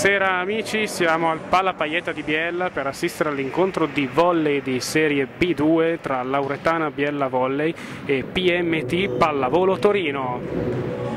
Buonasera amici, siamo al Pala Paietta di Biella per assistere all'incontro di volley di serie B2 tra Lauretana Biella Volley e PMT Pallavolo Torino.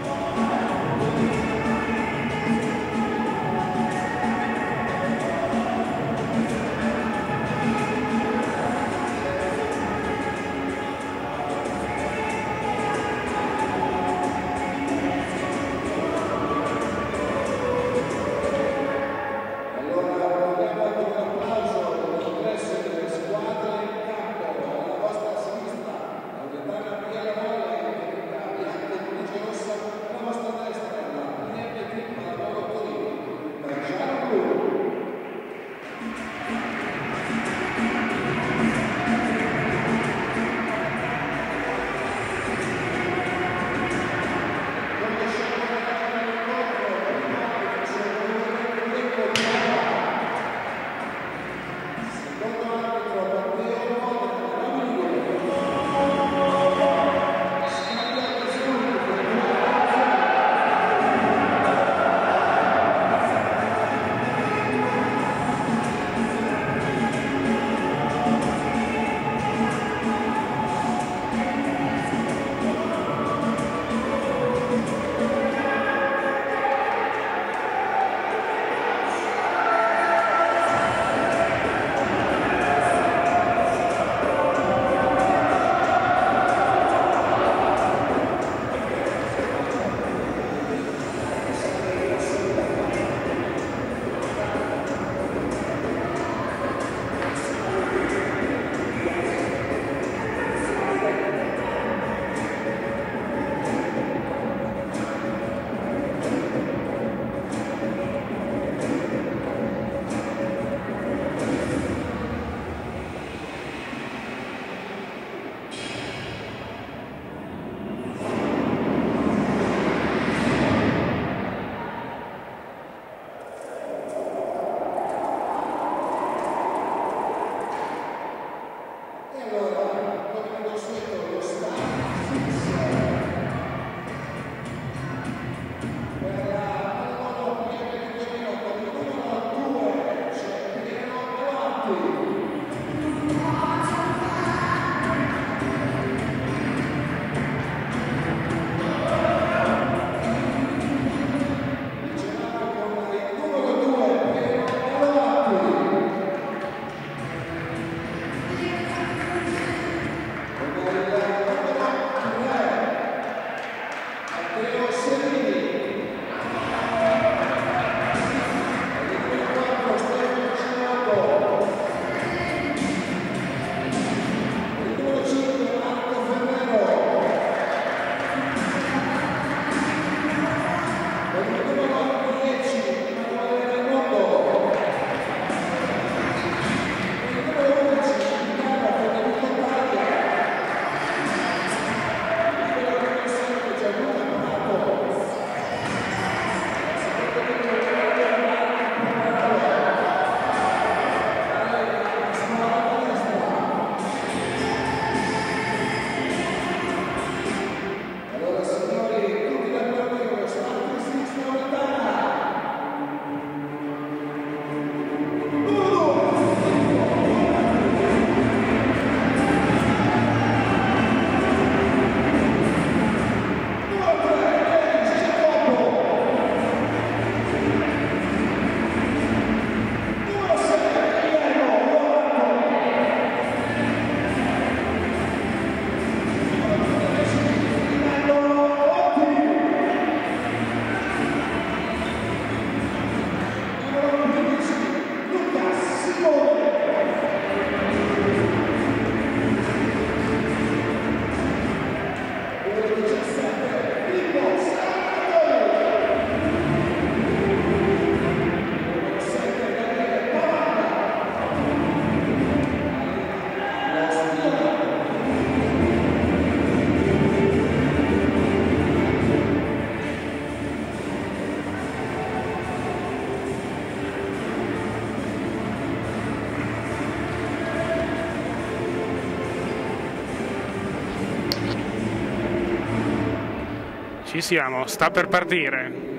Ci siamo, sta per partire.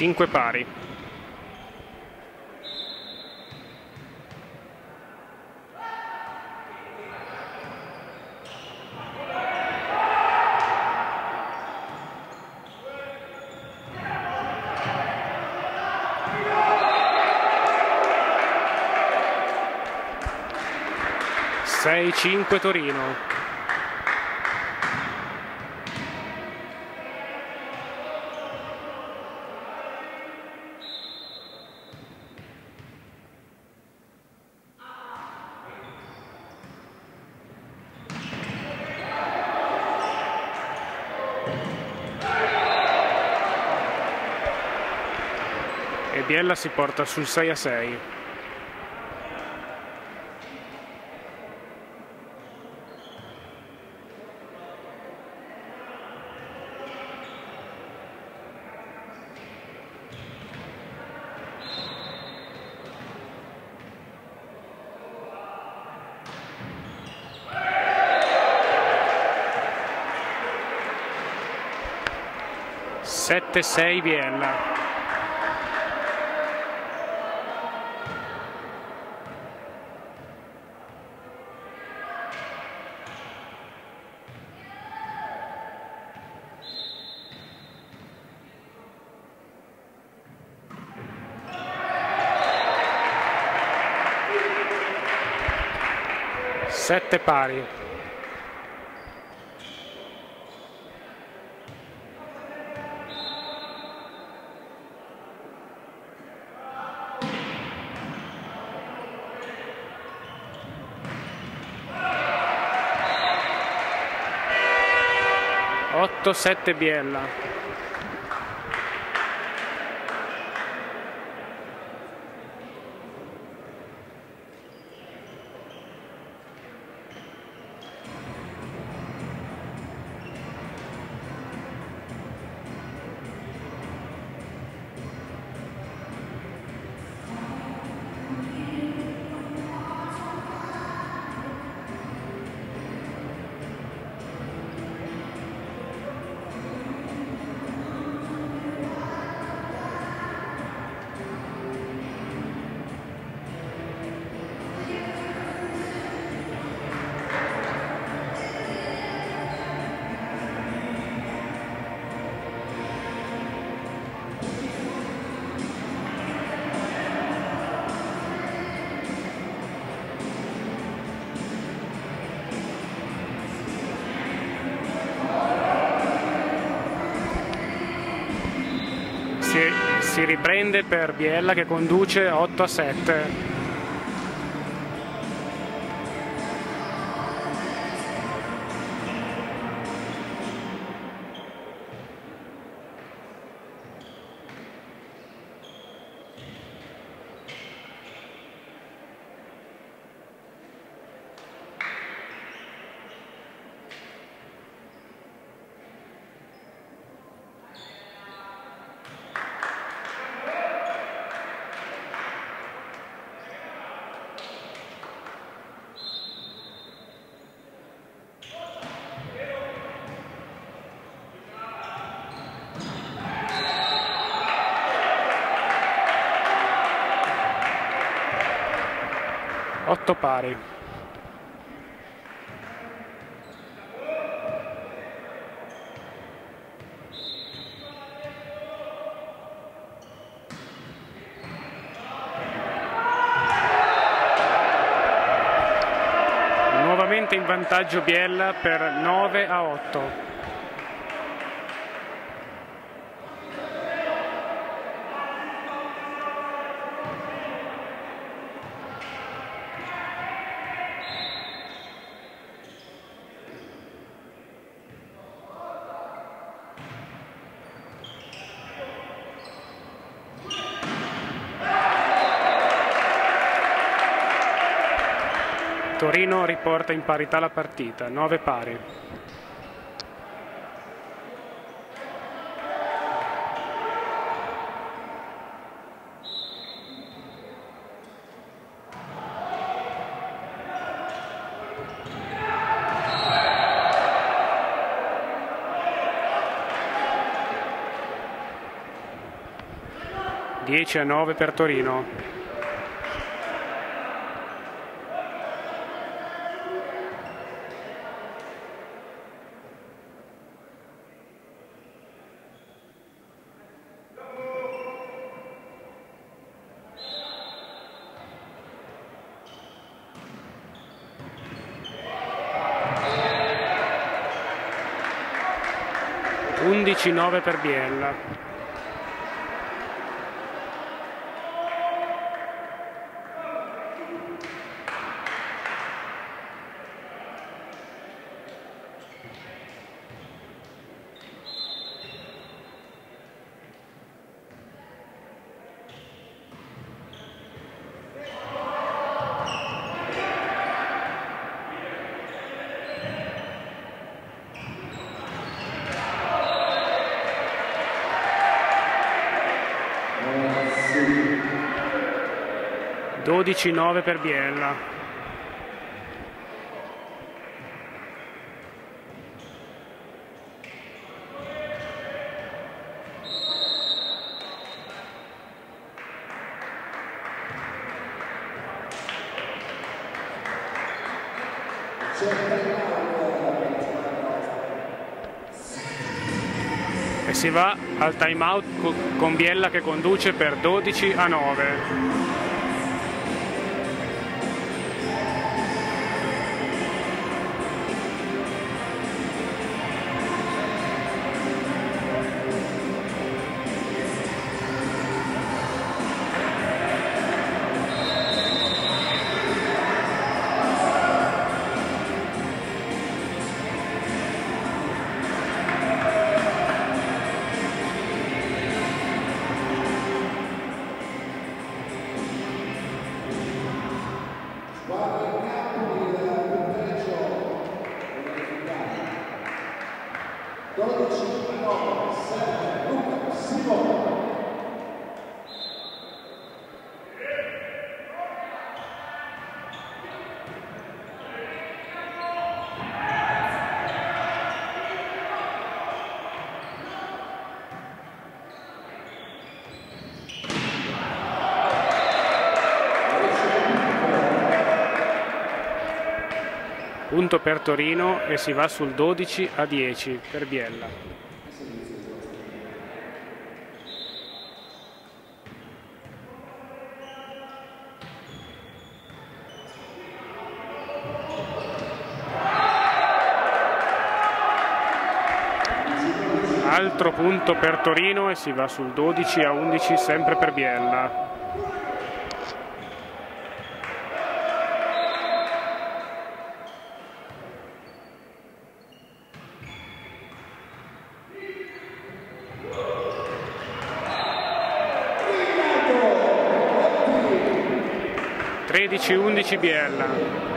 5 pari. Sei cinque Torino. Biella si porta sul 6 a 6. Sette sei Biella. 7 pari. Otto sette Biella. Riprende per Biella che conduce 8 a 7 8 pari. Nuovamente in vantaggio Biella per 9 a 8. 1 riporta in parità la partita, 9 pari. Dieci a nove per Torino. 11-9 per Biella. Dodici nove per Biella. Si va al time out con Biella che conduce per 12 a 9 punto per Torino e si va sul 12 a 10 per Biella. Altro punto per Torino e si va sul 12 a 11 sempre per Biella. 13-11 Biella.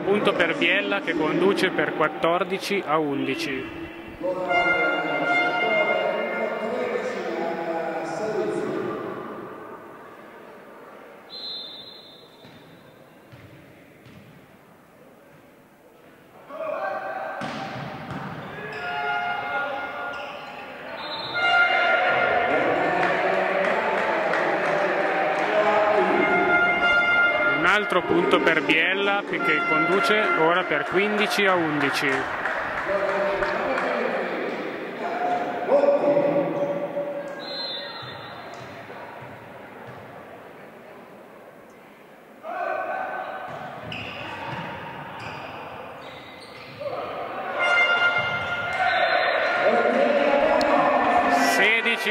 Altro punto per Biella che conduce per 14 a 11. Altro punto per Biella che conduce ora per 15 a 11.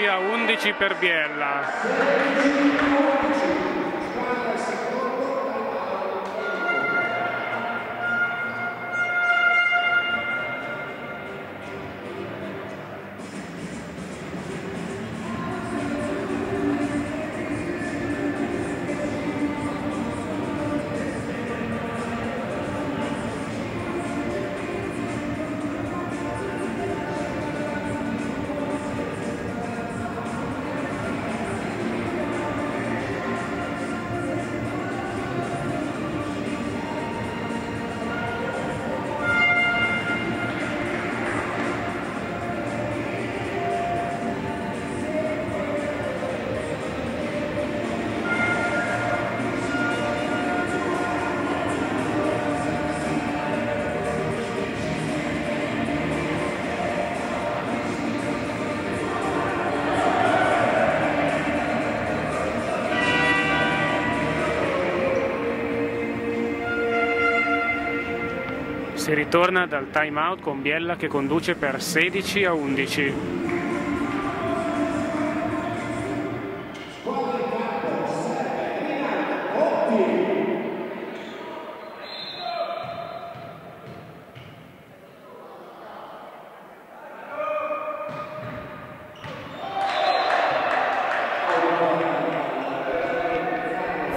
a 11 per Biella. Si ritorna dal time out con Biella che conduce per 16 a 11.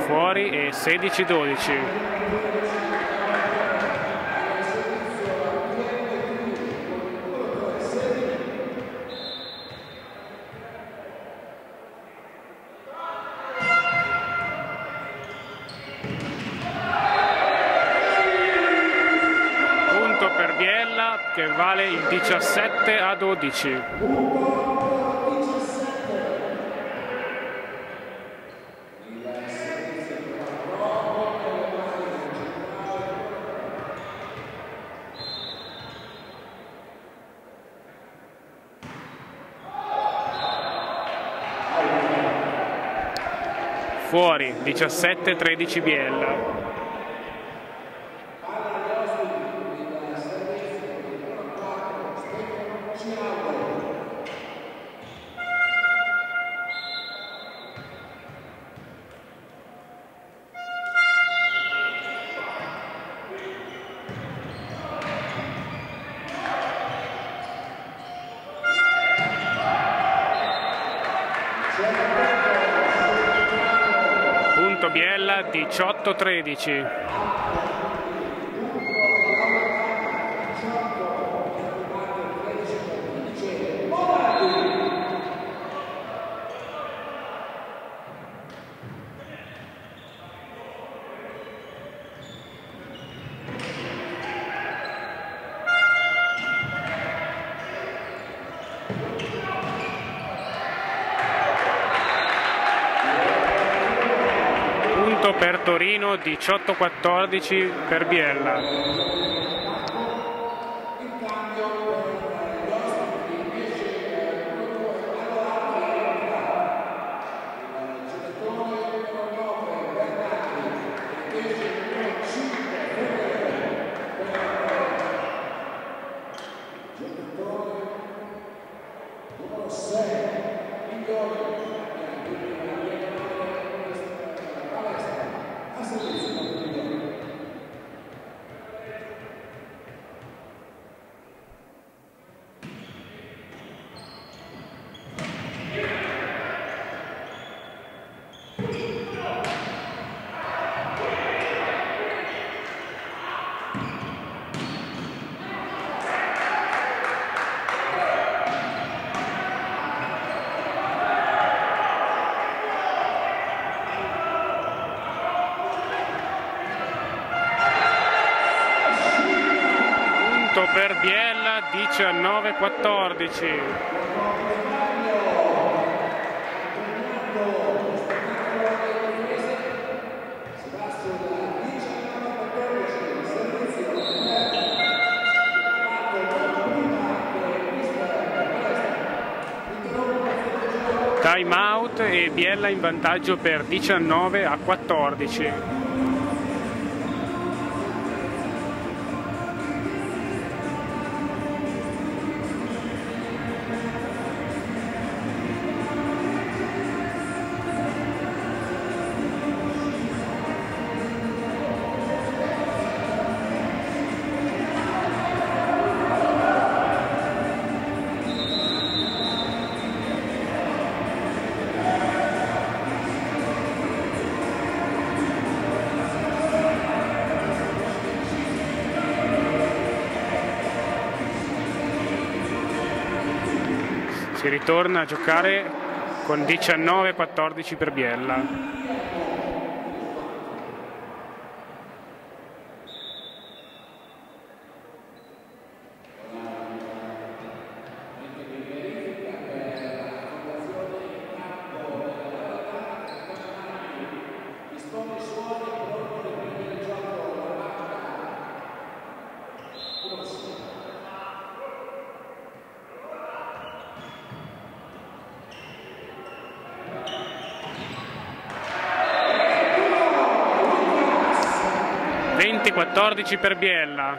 Fuori e 16-12. 17 a 12. Fuori 17-13 Biella. 18-13. per Torino 18-14 per Biella. per Biella 19-14. time out e Biella in vantaggio per 19 a 14 si ritorna a giocare con 19-14 per Biella. 14 per Biella.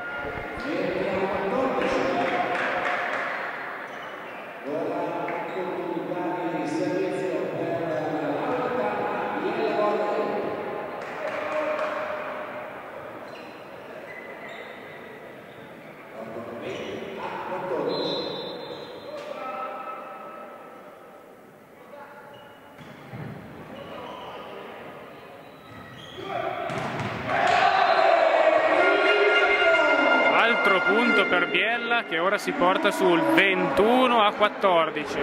punto per Biella che ora si porta sul 21 a 14.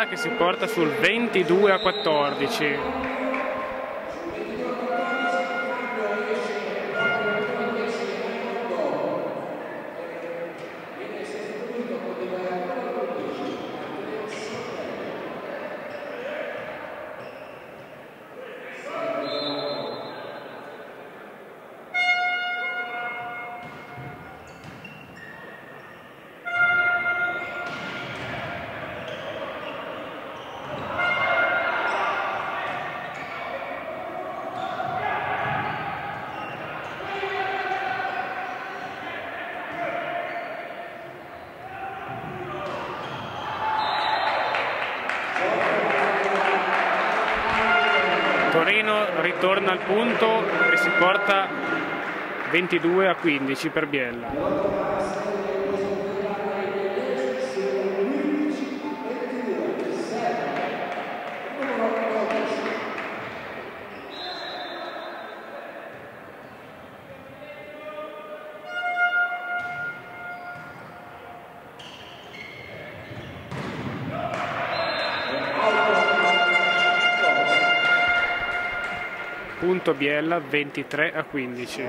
Biella che si porta sul 22 a 14. Torino ritorna al punto e si porta 22 a 15 per Biella. Punto Biella 23 a 15.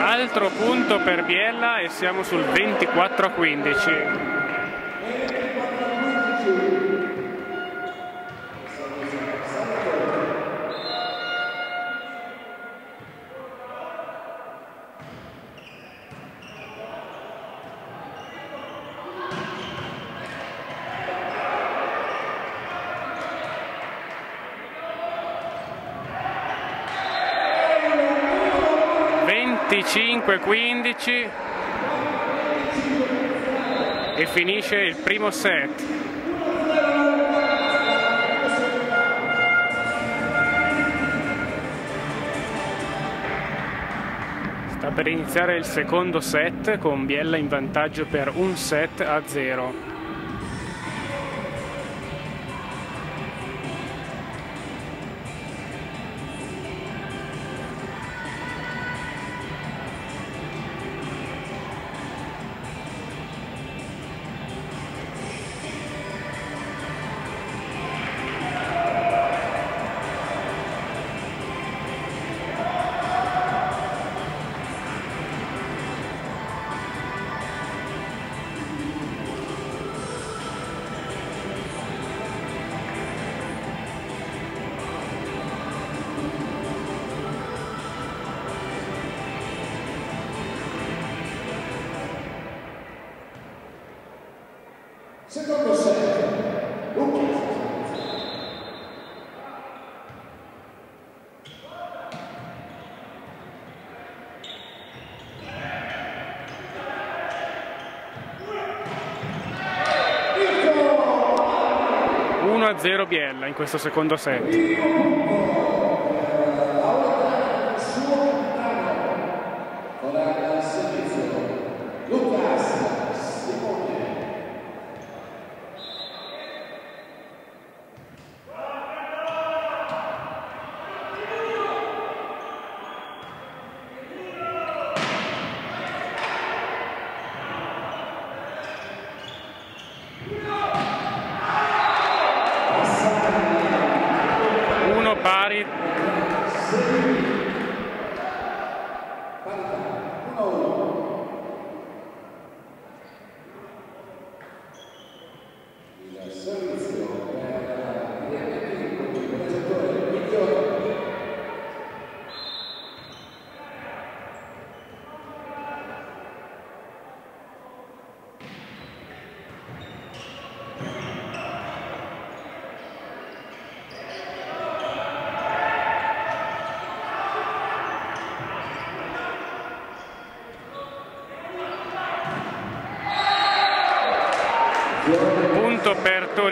Altro punto per Biella e siamo sul 24 a 15. Comunque 15 e finisce il primo set. Sta per iniziare il secondo set con Biella in vantaggio per un set a 0. 1-0 Biella in questo secondo set.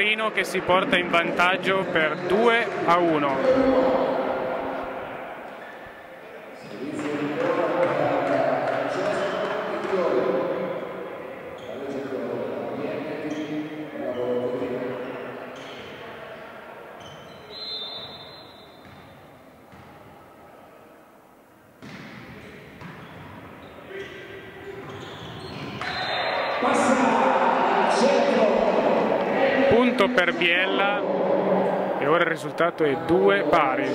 Torino che si porta in vantaggio per 2 a 1. risultato è 2 pari.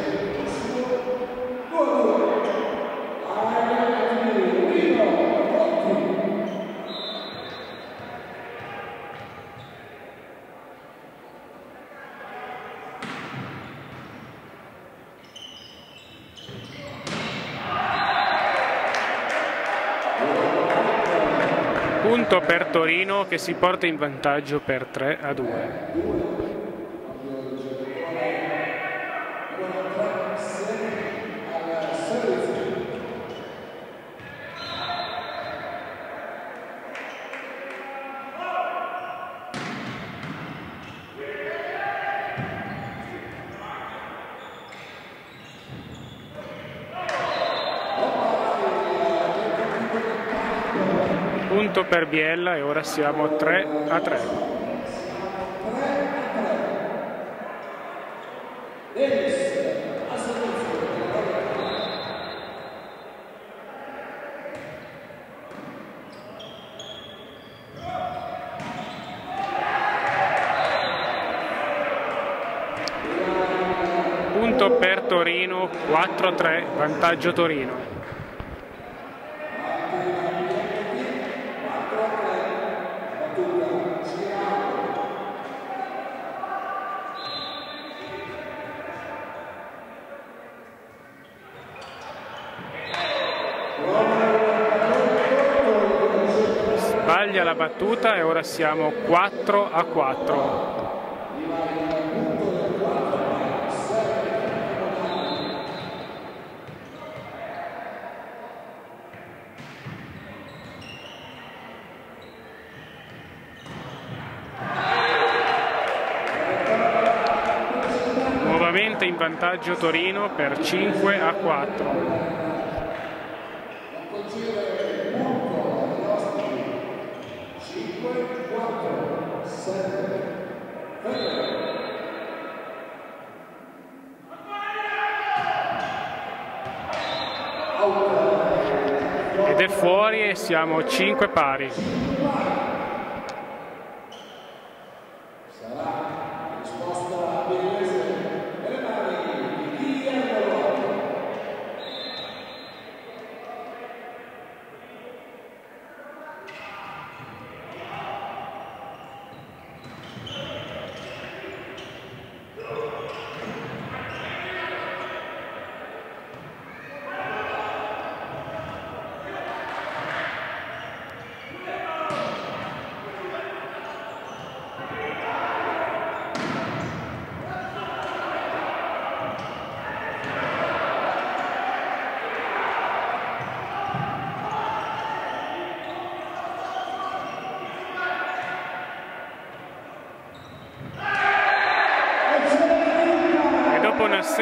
Punto per Torino che si porta in vantaggio per 3 a 2. Per Biella e ora siamo 3 a 3. Punto per Torino, 4-3, vantaggio Torino. Sbaglia la battuta e ora siamo 4 a 4. Nuovamente in vantaggio Torino per 5 a 4. Ed è fuori e siamo 5 pari.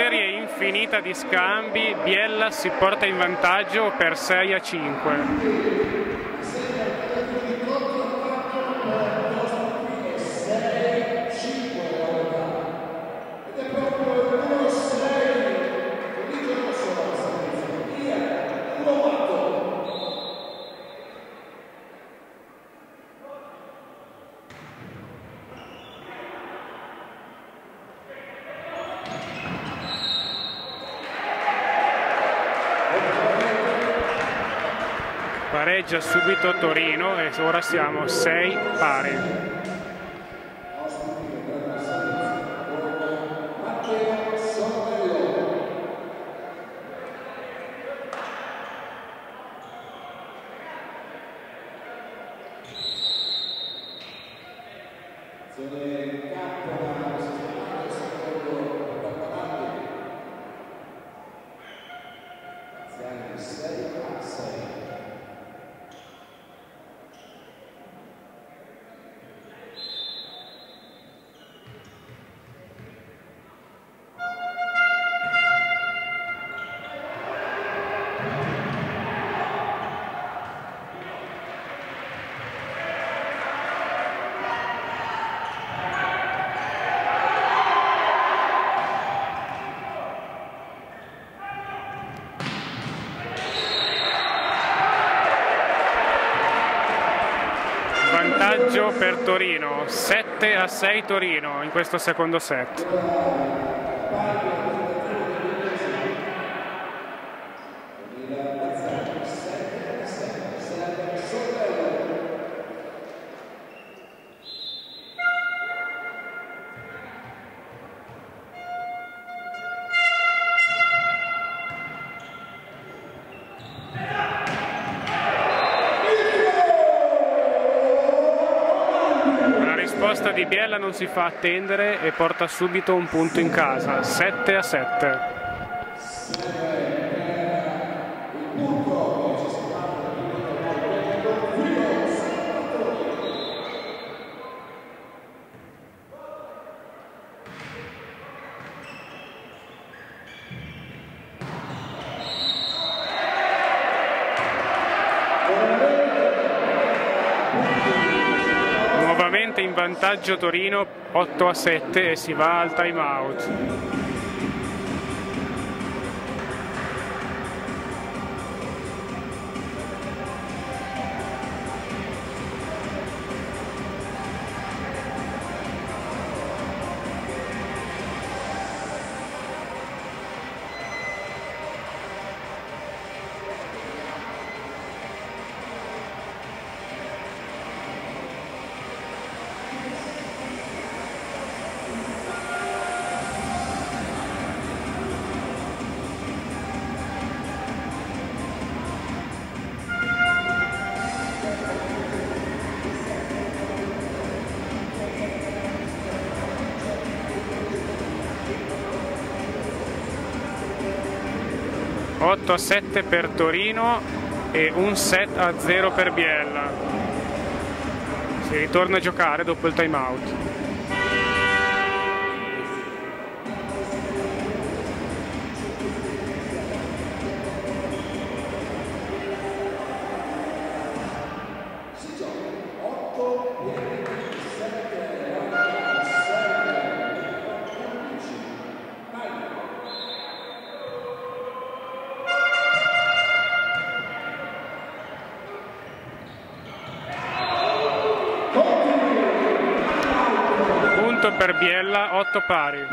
serie infinita di scambi, Biella si porta in vantaggio per 6 a 5. Pareggia subito Torino e ora siamo 6 pari. vantaggio per Torino, 7 a 6 Torino in questo secondo set. Di Biella non si fa attendere e porta subito un punto in casa, 7 a 7. Vantaggio Torino 8 a 7 e si va al time out. 8 a 7 per Torino e un set a 0 per Biella. Si ritorna a giocare dopo il time out. Biella, 8 pari.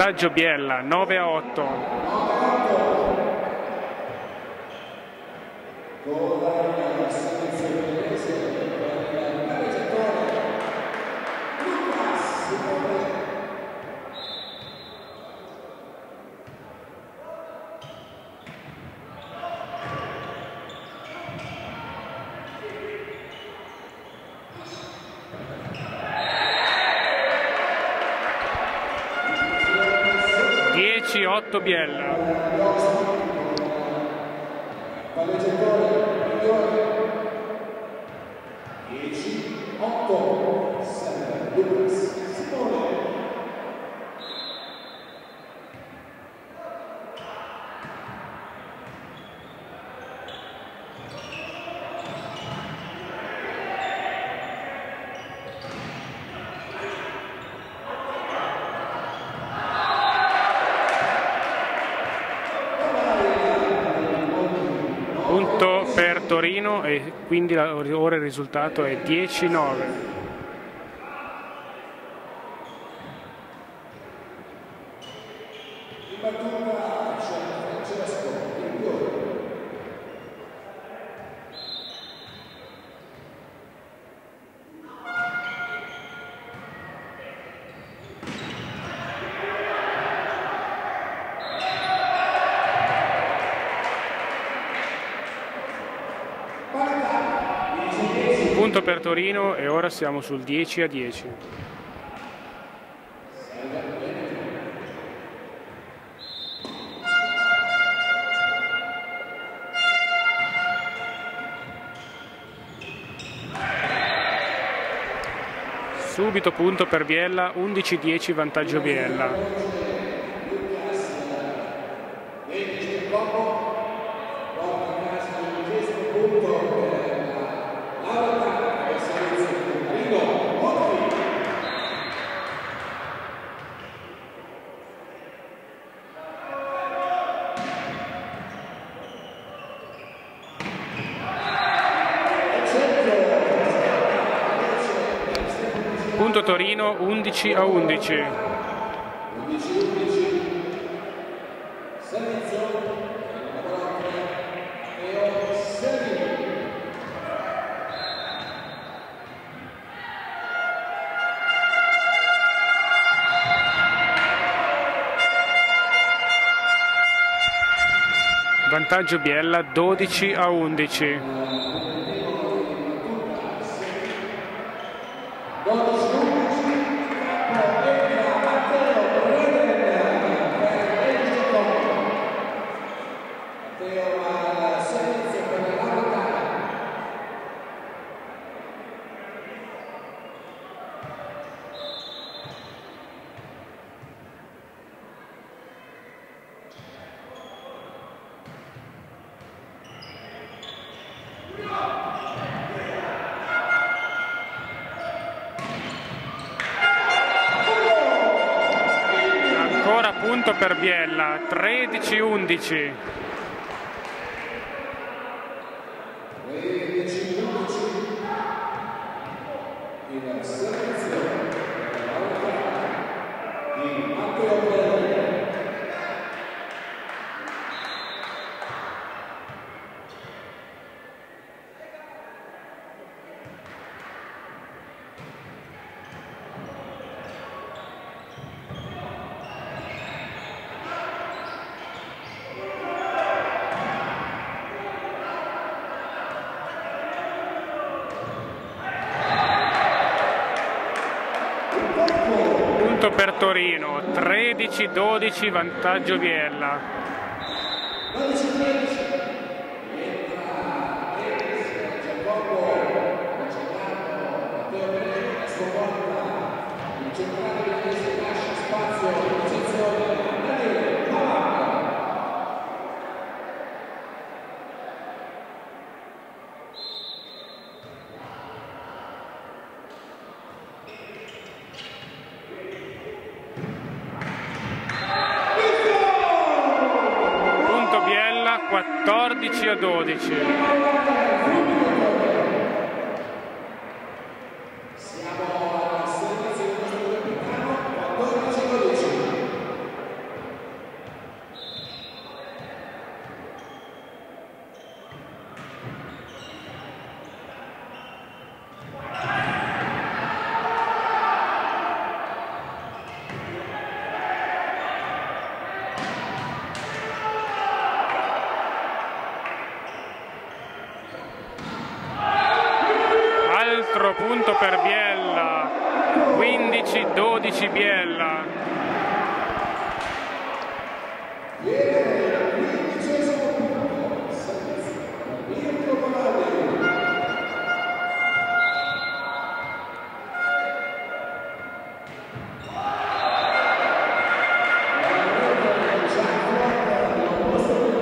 vantaggio Biella 9 a 8 10-8 Biella. Palleggiatore migliore 10 8 7 Lucas Simone Punto per Torino e quindi ora il risultato è 10-9. Torino e ora siamo sul 10 a 10. Subito punto per Biella, 11-10 vantaggio Biella. 20 del Coppo porta a casa l'undicesimo punto per la Laura che seleziona Marino Monti Punto Torino 11 a 11. 11-11 servizio numero 3 Teo Serri Vantaggio Biella 12 a 11. 12-11 Matteo al servizio per la Lautana Ancora punto per Biella 13 Punto per Torino 13 a 12 vantaggio Biella. 12-13 entra Davis Giacomo Macellato Matteo Pereira a sua volta il centrale milanese lascia spazio in posizione a Daniele Pavano Punto Biella 14 a 12. siamo al servizio del nostro capitano 14-12 Altro punto per Biella. 15 a 12 Biella. quindicesimo punto servizio per Mirko Palladio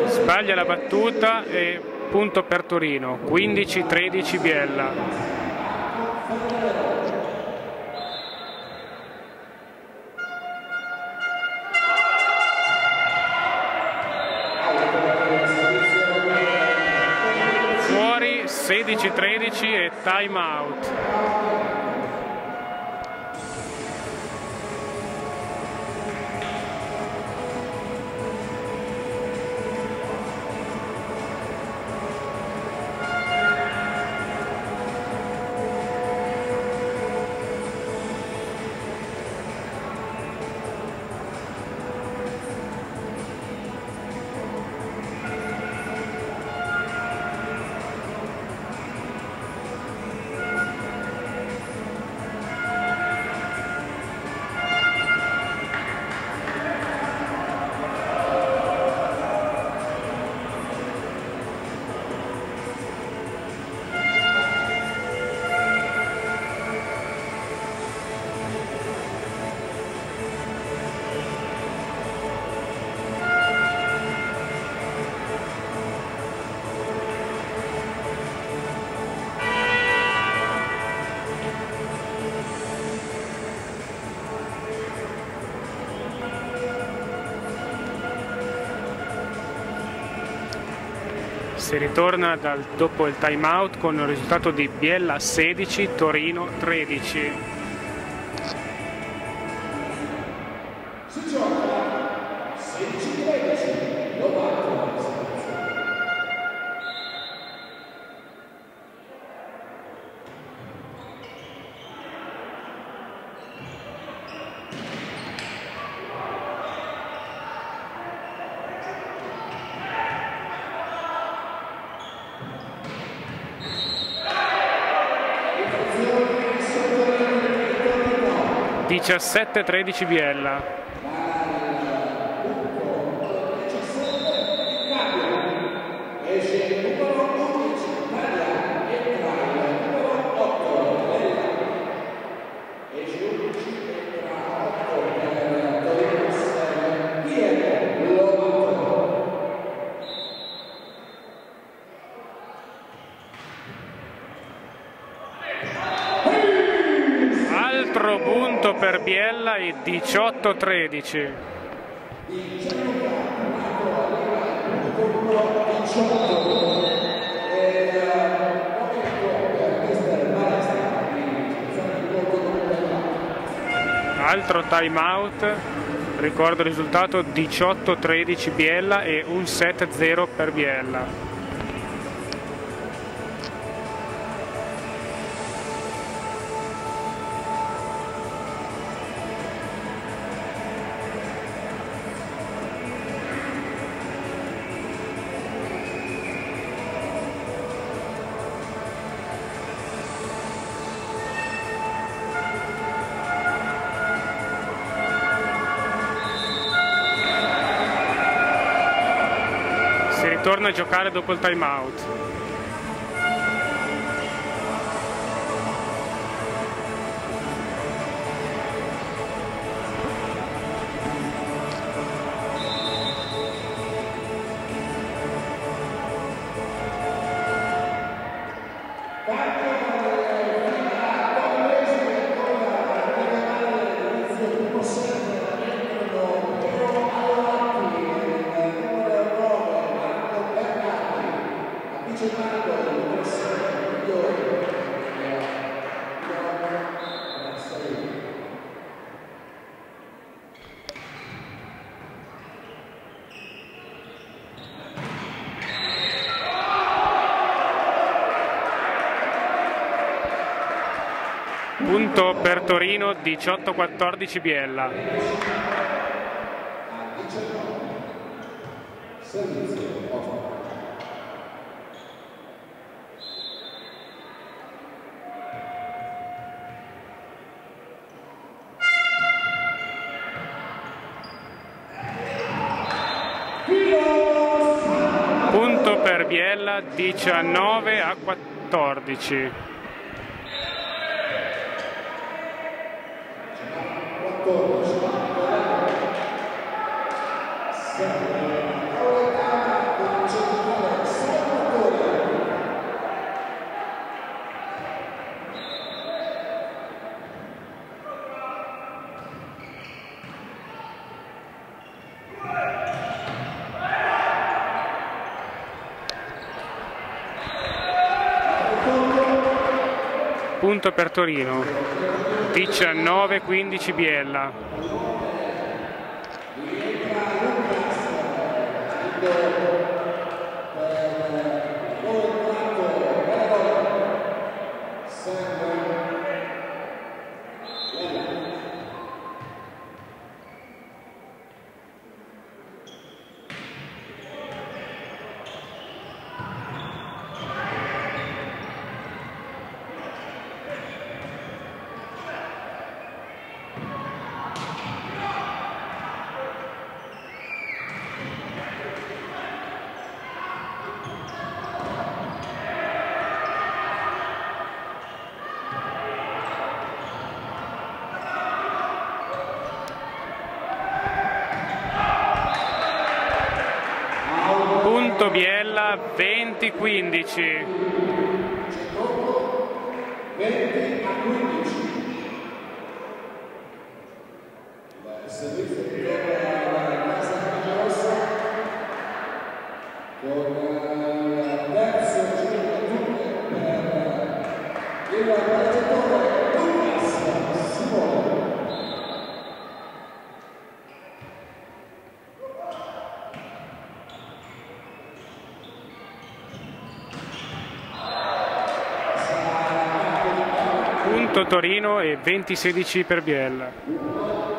Sbaglia battuta e punto per Torino. 15 a 13 Biella. Fuori 16 a 13 e time out. Si ritorna dal- dopo il time out con il risultato di Biella 16, Torino 13. 17-13 Biella. Altro punto per Biella e 18-13. Altro time out, ricordo il risultato 18-13 Biella e un 7-0 per Biella. Si ritorna a giocare dopo il time out. Punto per Torino 18-14 Biella. Punto per Biella 19 a 14. Punto per Torino 19-15 Biella. Punto 28 Torino e 20-16 per Biella.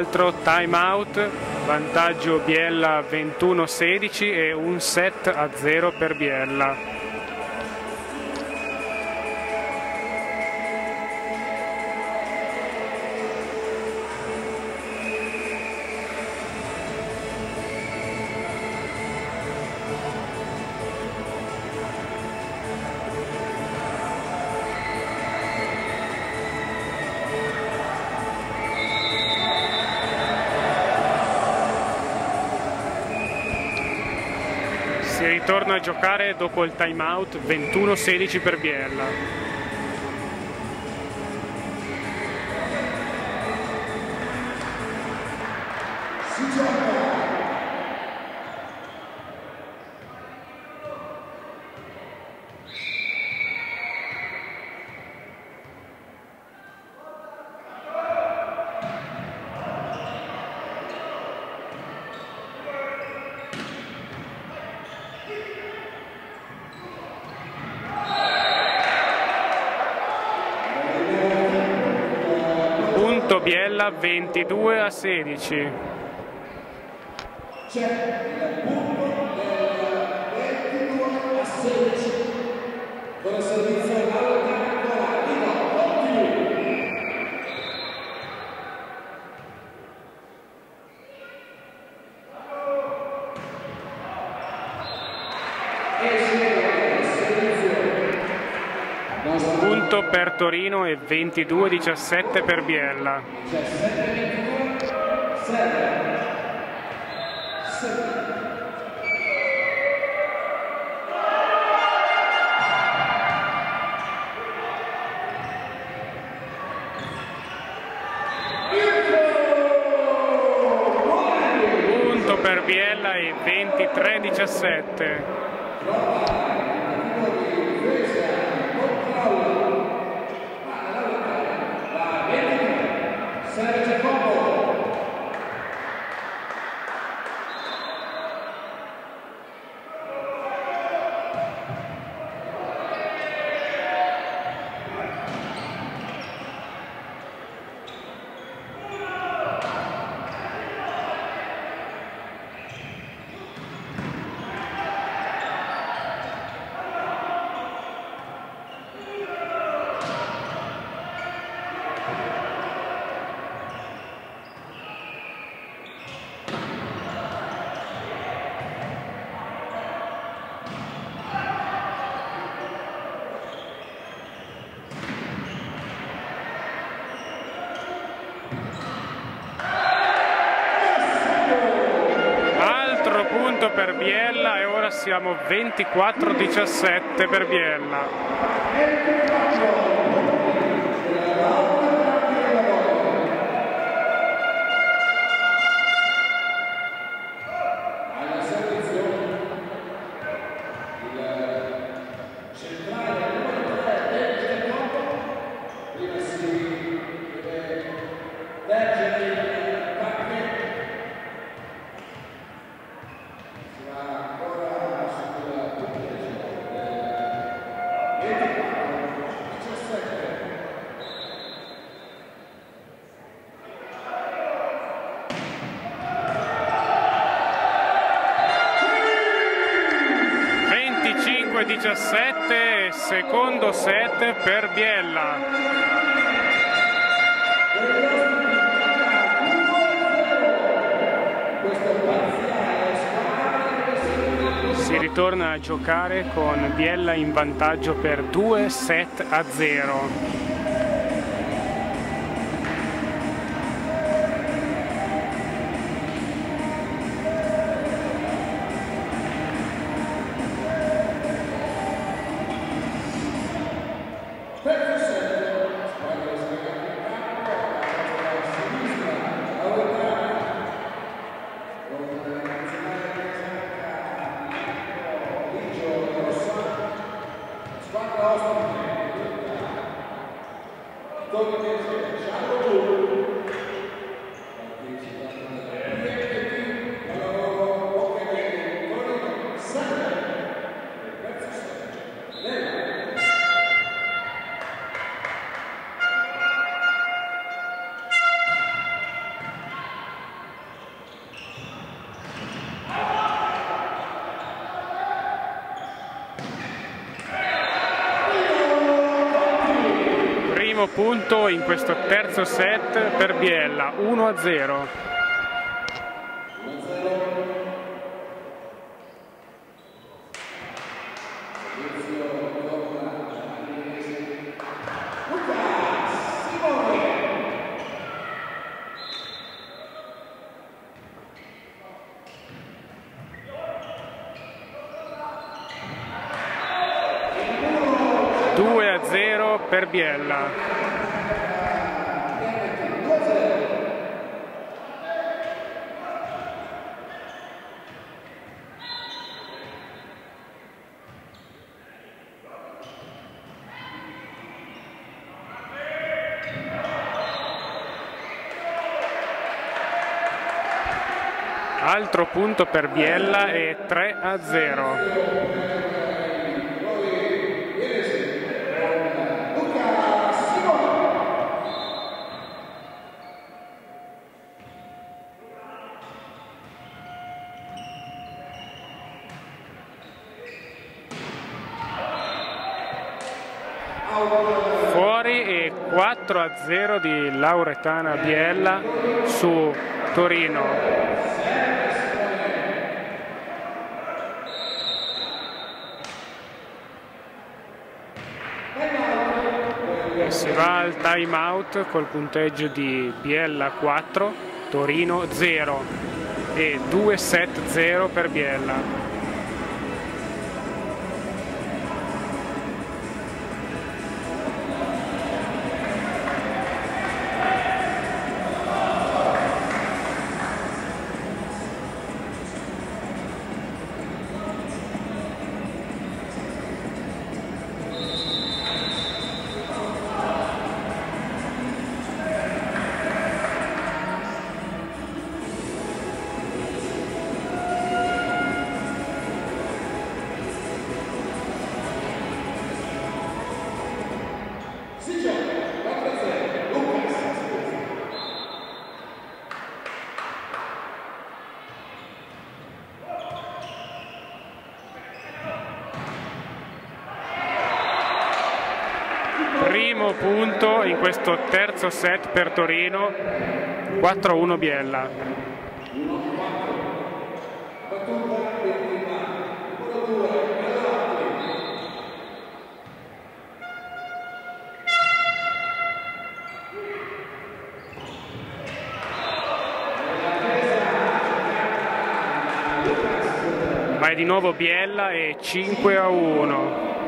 Altro time out, vantaggio Biella 21-16 e un set a 0 per Biella. Giocare dopo il time out 21-16 per Biella. 22 a 16. c'è il punto del 22 a 16 con il servizio Laura Nicola Nino Ottimi Punto per Torino e 22-17 per Biella. Punto per Biella e 23-17. Sergio Copo Altro punto per Biella e ora siamo 24-17 per Biella. Giocare con Biella in vantaggio per 2 set a 0. Punto in questo terzo set per Biella, 1 a 0. Due a 0 per Biella. Altro punto per Biella e 3 a 0. Fuori e 4 a 0 di Lauretana Biella su Torino. Si va al time out col punteggio di Biella 4, Torino 0 e 2 set 0 per Biella. Questo terzo set per Torino, 4-1 Biella. Vai di nuovo Biella e 5 a 1.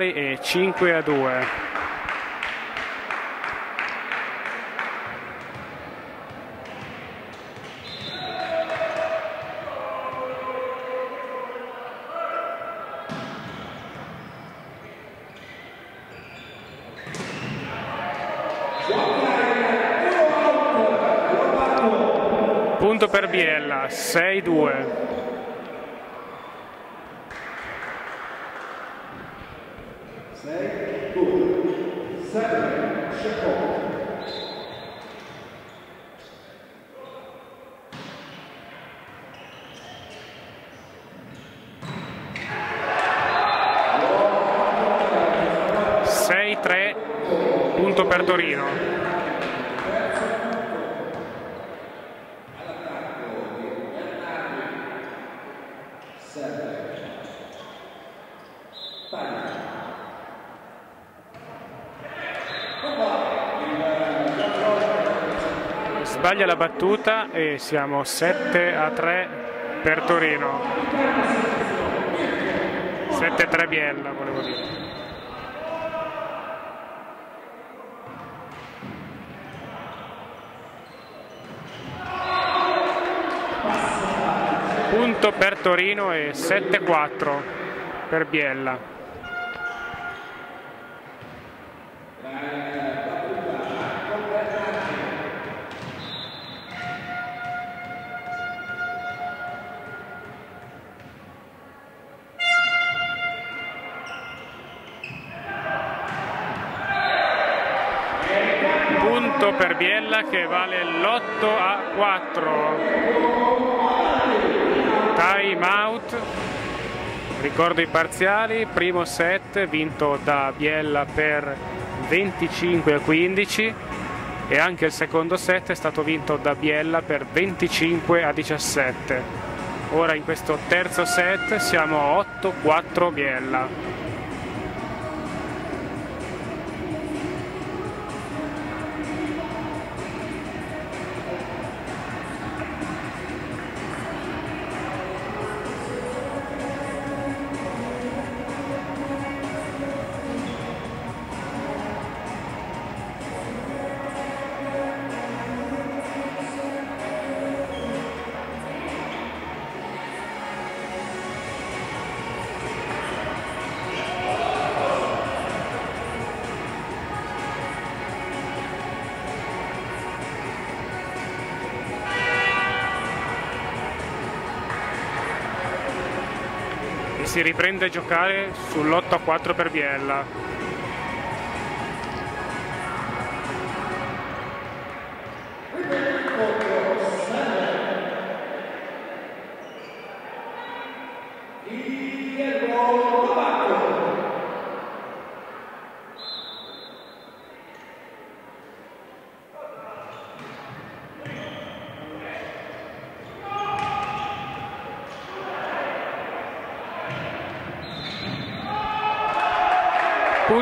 Fuori e 5 a 2. Punto per Biella, 6-2. Sei tre, punto per Torino. Sbaglia la battuta e siamo 7 a 3 per Torino. 7-3 Biella, volevo dire. Punto per Torino e 7-4 per Biella. Punto per Biella che vale l'8 a 4 time out. Ricordo i parziali. Primo set vinto da Biella per 25 a 15 e anche il secondo set è stato vinto da Biella per 25 a 17 ora in questo terzo set siamo 8-4 Biella si riprende a giocare sull'8 a 4 per Biella.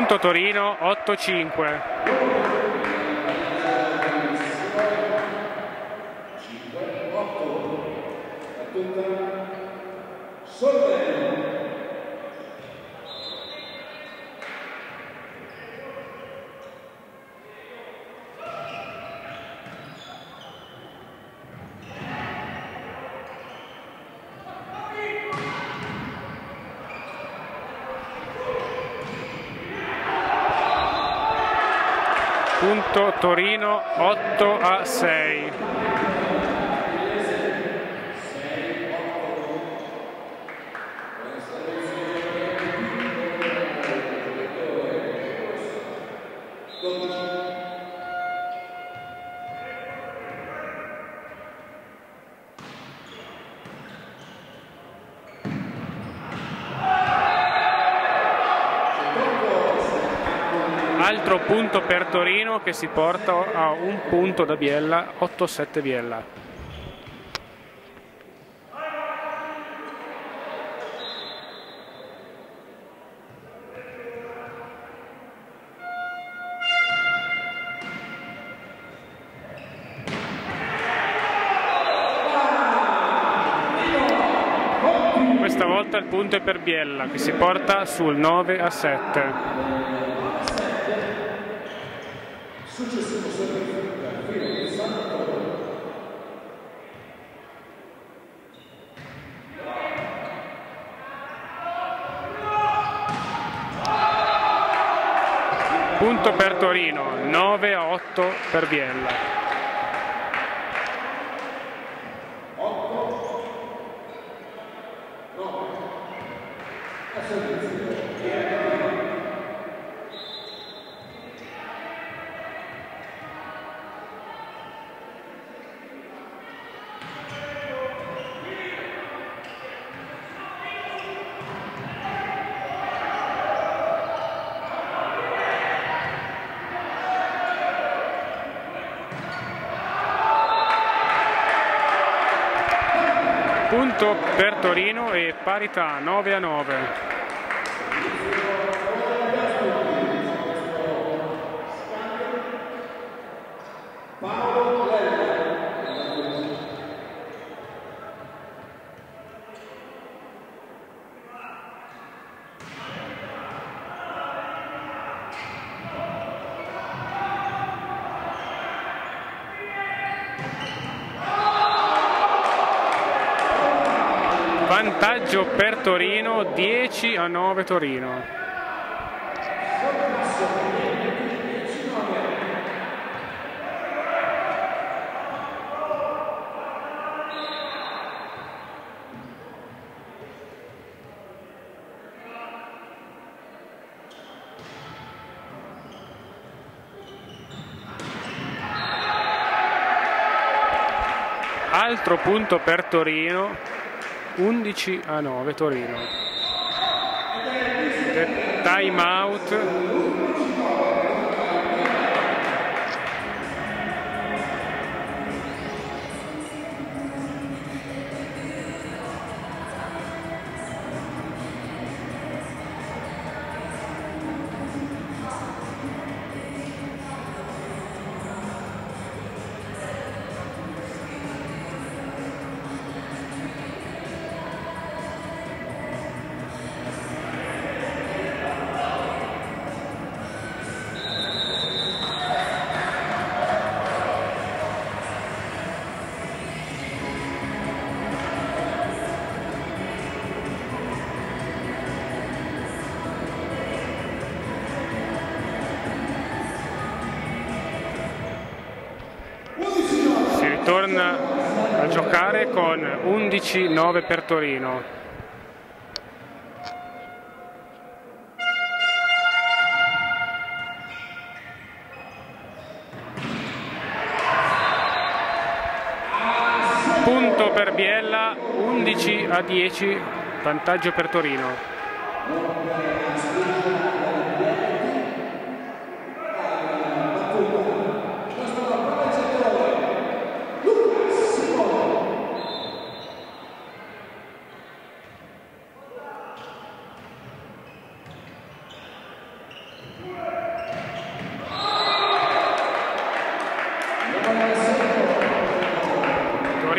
Punto Torino 8-5. Punto Torino 8 a 6. Altro punto per Torino che si porta a un punto da Biella 8-7 Biella. Questa volta il punto è per Biella che si porta sul 9 a 7 successivo servizio dal filo di San Antonio punto per Torino 9 a 8 per Biella punto per Torino e parità 9 a 9. vantaggio per Torino, 10 a 9 Torino. altro punto per Torino 11 a 9 Torino time out torna a giocare con 11-9 per Torino. Punto per Biella, 11 a 10, vantaggio per Torino.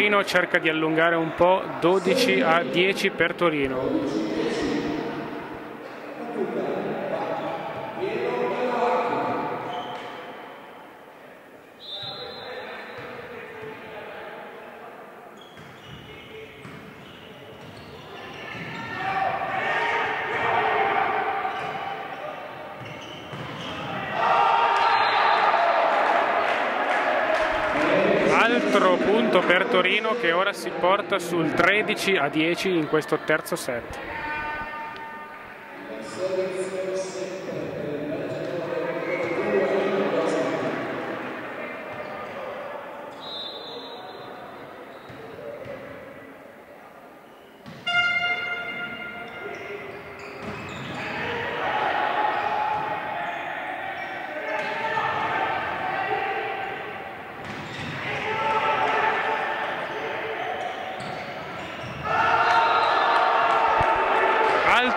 Torino cerca di allungare un po', 12 a 10 per Torino. altro punto per Torino che ora si porta sul 13 a 10 in questo terzo set.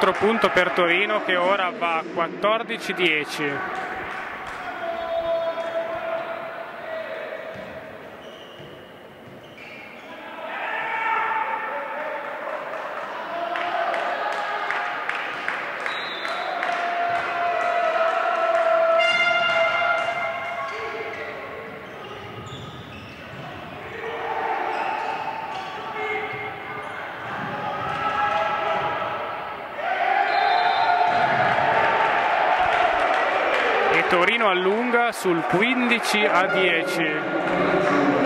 altro punto per Torino che ora va a 14-10. Torino allunga sul 15 a 10.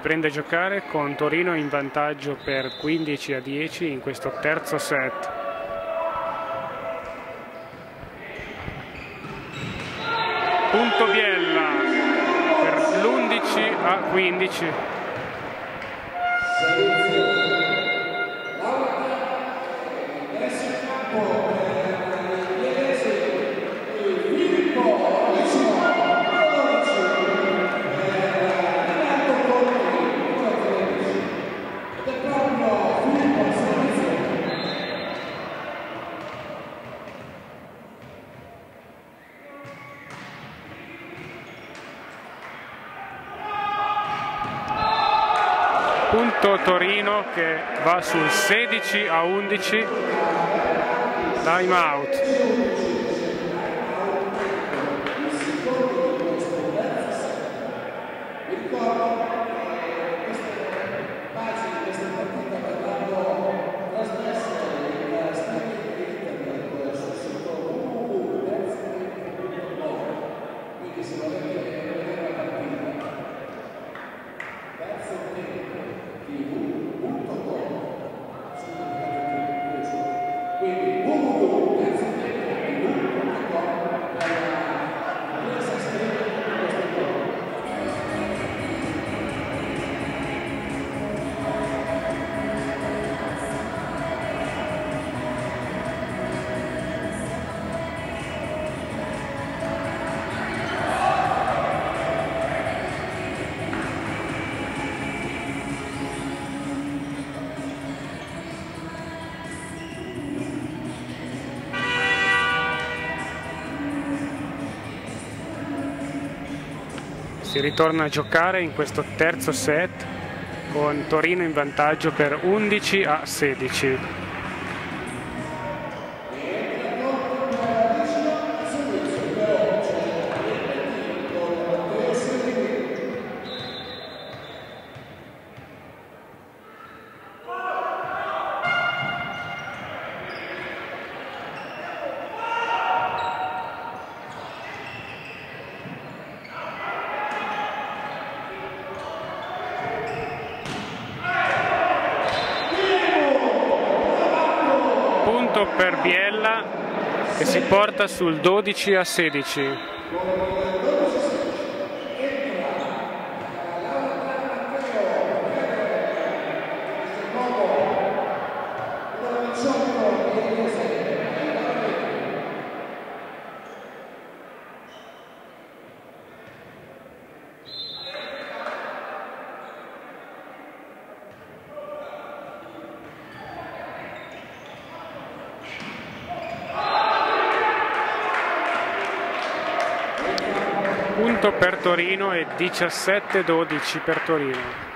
Riprende a giocare con Torino in vantaggio per 15 a 10 in questo terzo set. Punto Biella per l'11 a 15. Va sul 16 a 11. Time out. Si ritorna a giocare in questo terzo set con Torino in vantaggio per 11 a 16. punto per Biella che si porta sul 12 a 16. Punto per Torino e 17-12 per Torino.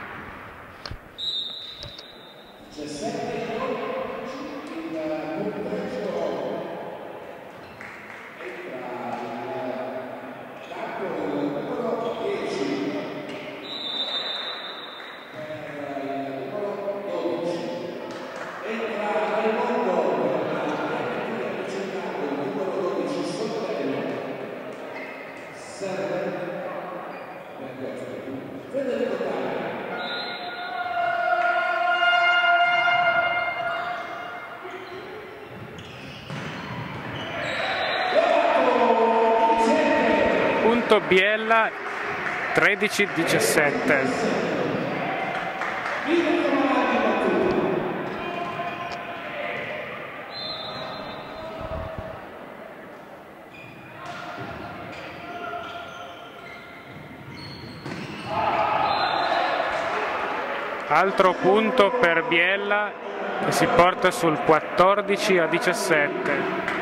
punto Biella 13-17 altro punto per Biella che si porta sul 14 a 17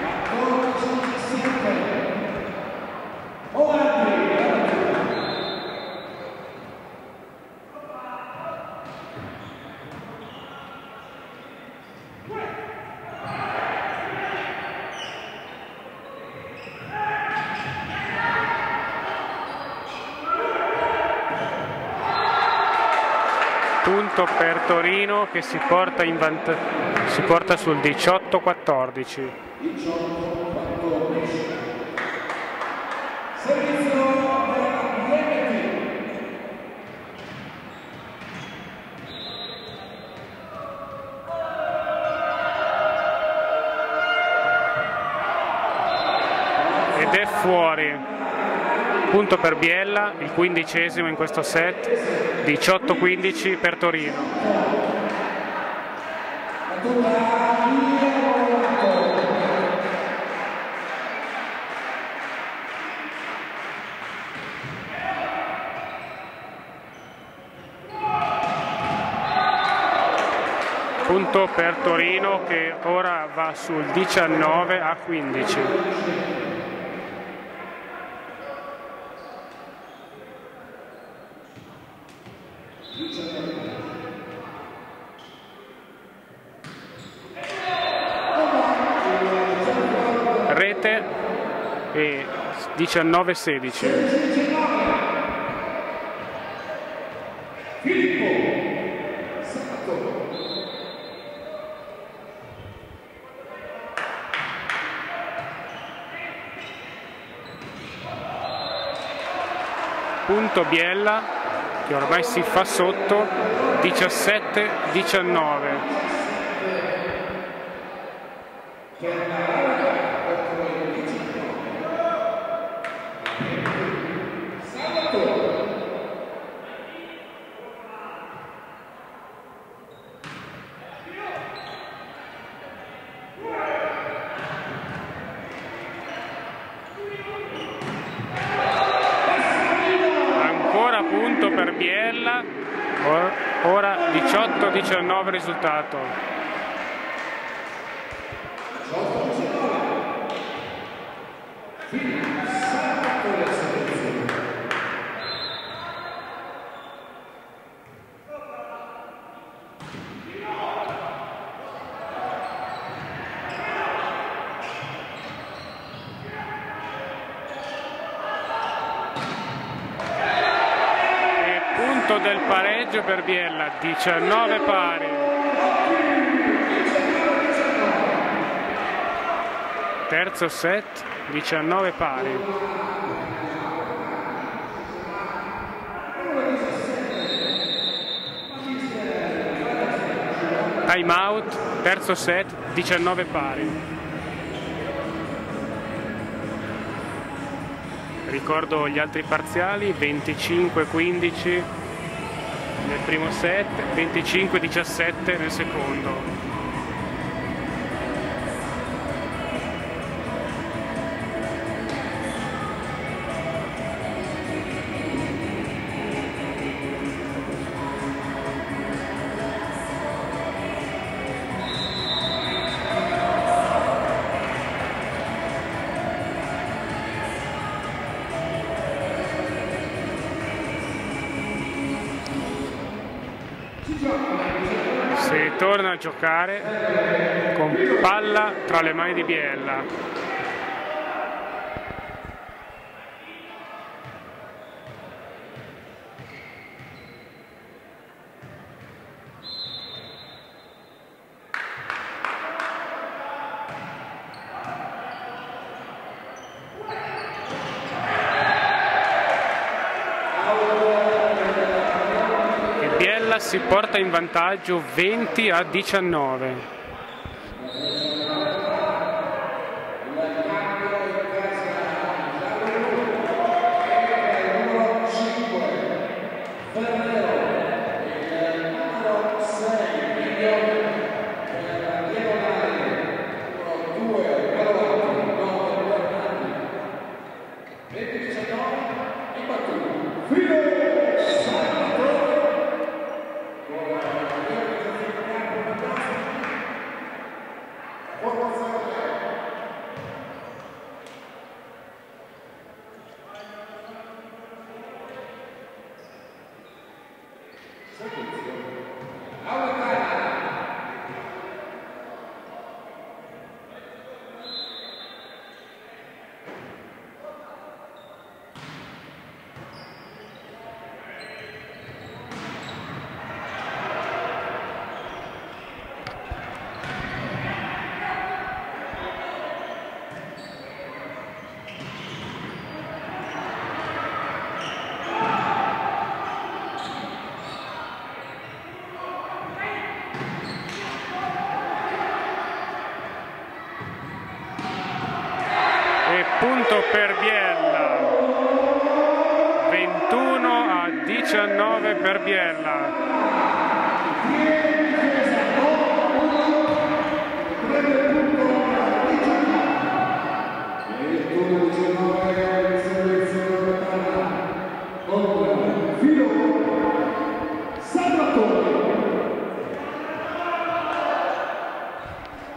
punto per Torino che si porta, vant- si porta sul 18-14. Ed è fuori punto per Biella, il quindicesimo in questo set, 18-15 per Torino. Punto per Torino che ora va sul 19 a 15. 17 e 19-16. Punto Biella che ormai si fa sotto 17-19. Ancora punto per Biella, Or- ora 18-19 punto del pareggio per Biella, 19 pari. Terzo set, 19 pari. Time out, terzo set, 19 pari. Ricordo gli altri parziali, 25-15 nel primo set, 25-17 nel secondo. Giocare con palla tra le mani di Biella. E Biella si porta in vantaggio 20 a 19. E punto per Biella. 21 a 19 per Biella.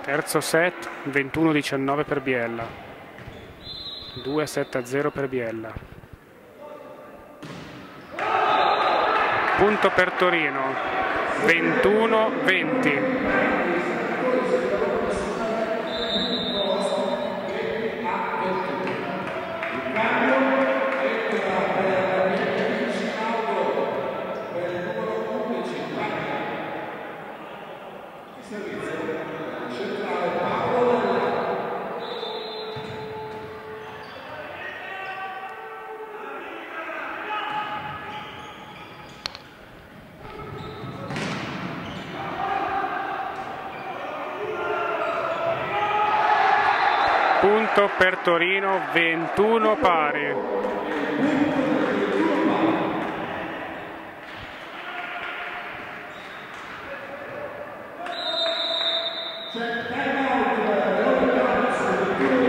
Terzo set, 21-19 per Biella. 2-7-0 per Biella. Punto per Torino, 21-20. Punto per Torino 21 pari.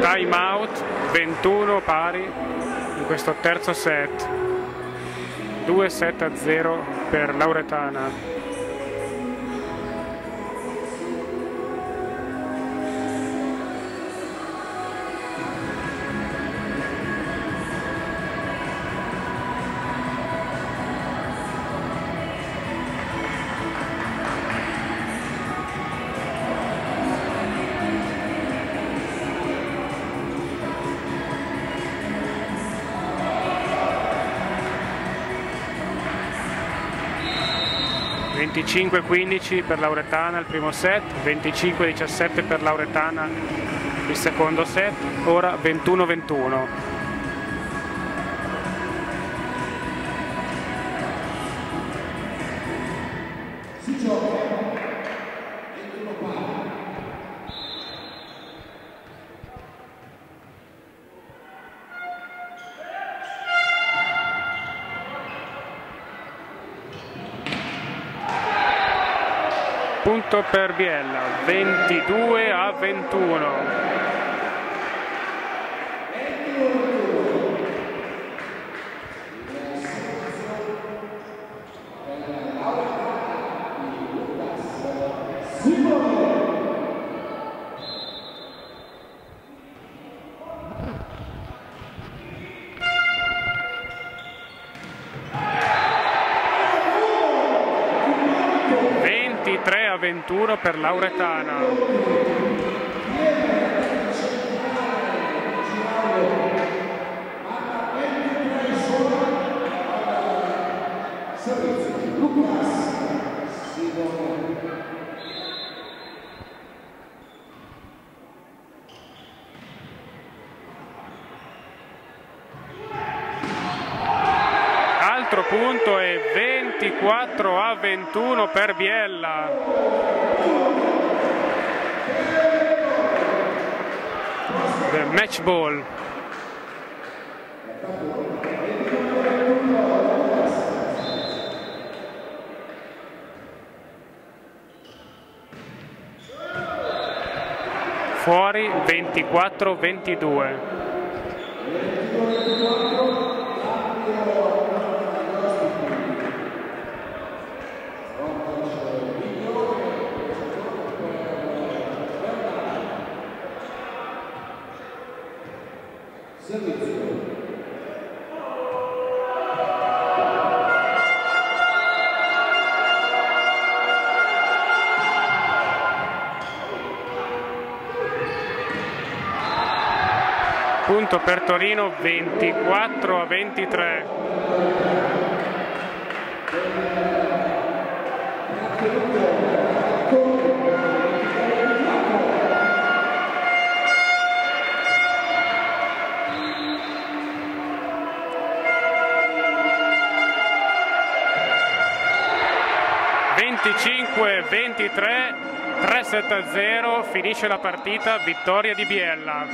Time out 21 pari in questo terzo set. 2 7 a 0 per Lauretana. 25-15 per Lauretana il primo set, 25-17 per Lauretana il secondo set, ora 21-21. Per Biella 22 a 21 21 per Lauretana. Altro punto e 24 a 21 per Biella. Match ball. Fuori 24-22. Punto per Torino 24 a 23. 25-23, 3-7-0, finisce la partita, vittoria di Biella.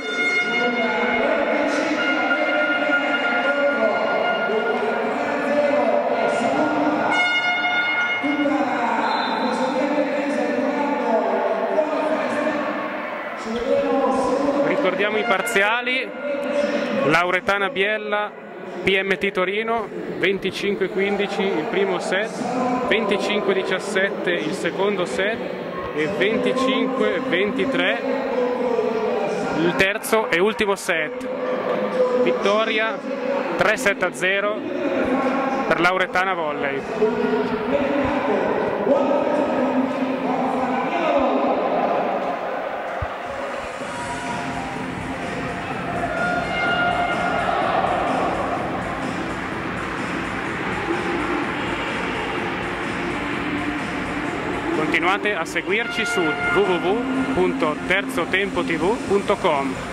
Ricordiamo i parziali, Lauretana Biella PMT Torino 25-15 il primo set, 25-17 il secondo set e 25-23 il terzo e ultimo set. Vittoria 3-7-0 per Lauretana Volley. Continuate a seguirci su www.terzotempotv.com